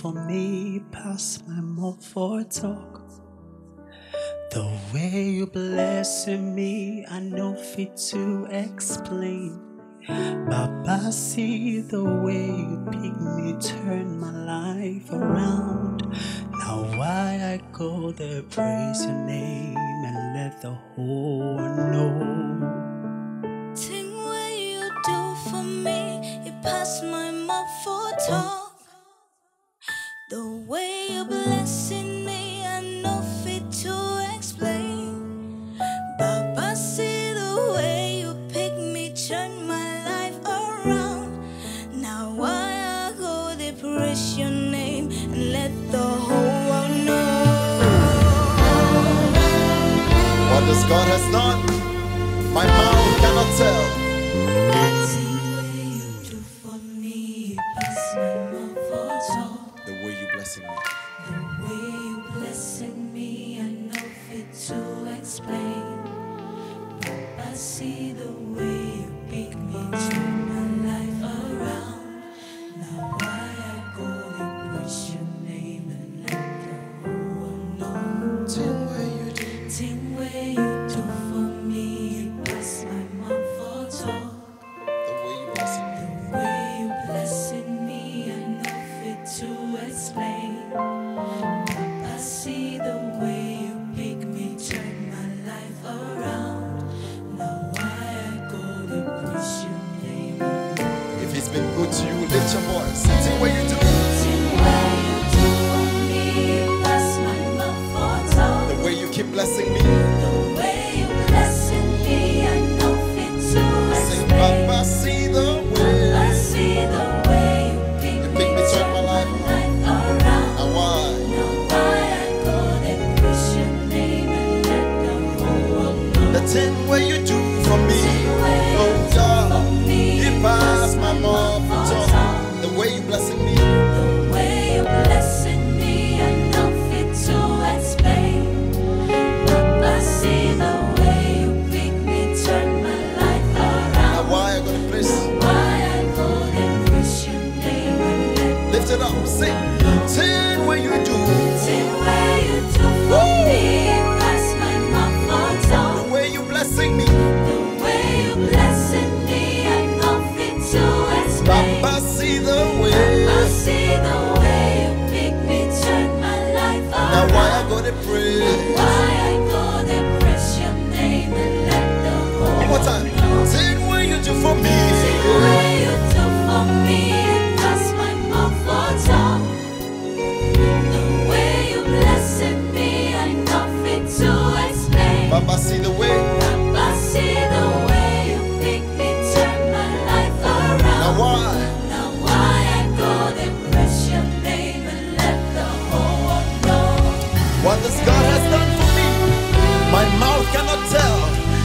for me pass my mouth for talk. The way you blessing me, I know fit to explain. Baba, see the way you pick me, turn my life around. Now why I go there, praise your name and let the whole world know. Thing what you do for me, you pass my for talk. The way you're blessing me, I know fit to explain. Baba, see the way you pick me, turn my life around. Now I go they praise your name and let the whole world know. What this God has done, my mouth cannot tell. To explain. I see the way you pick me, world know. The thing where you do for me. Oh, God. For me, You pass my mouth for. The way you blessing me. The way you blessing me, I know fit to explain. But I see the way you pick me, turn my life Now why I gonna praise? Why I go and praise your name Lift it up, sing. Gonna pray? this God has done for me, my mouth cannot tell.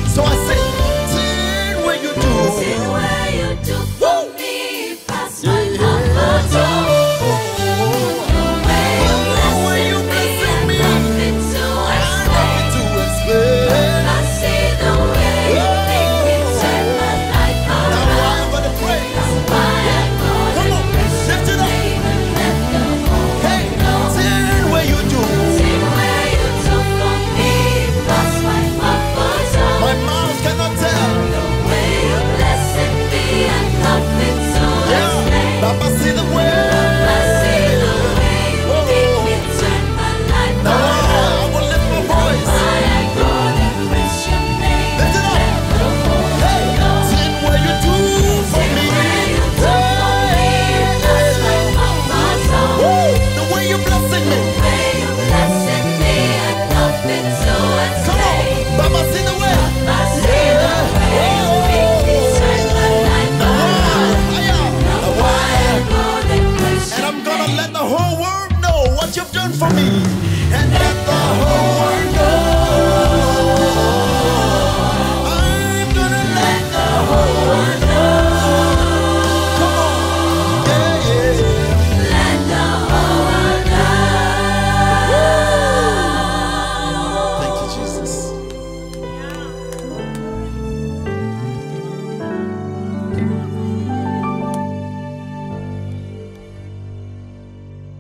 So I sing, sing where you do. Sing where you do. whole world know what you've done for me. And